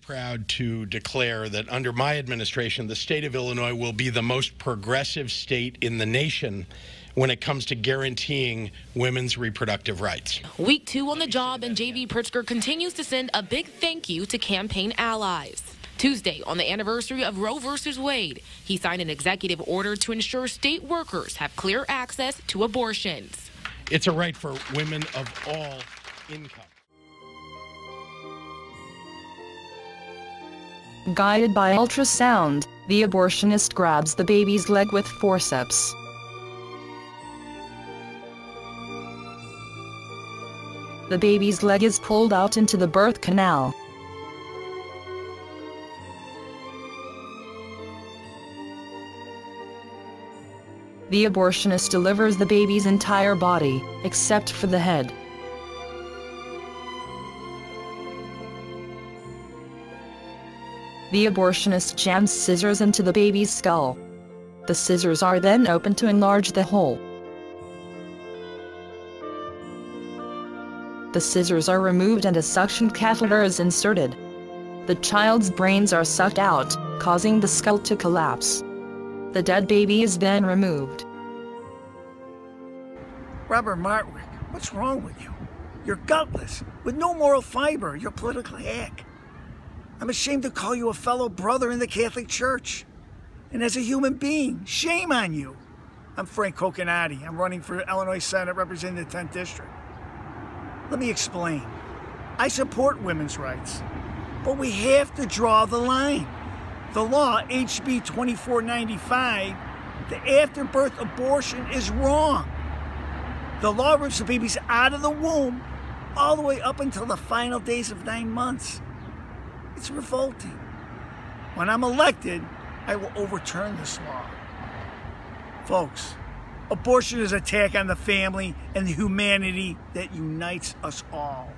proud to declare that under my administration, the state of Illinois will be the most progressive state in the nation when it comes to guaranteeing women's reproductive rights. Week two on the job, and J.B. Pritzker continues to send a big thank you to campaign allies. Tuesday, on the anniversary of Roe v. Wade, he signed an executive order to ensure state workers have clear access to abortions. It's a right for women of all incomes. Guided by ultrasound, the abortionist grabs the baby's leg with forceps. The baby's leg is pulled out into the birth canal. The abortionist delivers the baby's entire body, except for the head. The abortionist jams scissors into the baby's skull. The scissors are then opened to enlarge the hole. The scissors are removed and a suction catheter is inserted. The child's brains are sucked out, causing the skull to collapse. The dead baby is then removed. Robert Martwick, what's wrong with you? You're gutless, with no moral fiber. You're a political hack. I'm ashamed to call you a fellow brother in the Catholic Church. And as a human being, shame on you. I'm Frank Coconate. I'm running for Illinois Senate representing the 10th District. Let me explain. I support women's rights, but we have to draw the line. The law, HB 2495, the afterbirth abortion is wrong. The law rips the babies out of the womb all the way up until the final days of nine months. It's revolting. When I'm elected, I will overturn this law. Folks, abortion is an attack on the family and the humanity that unites us all.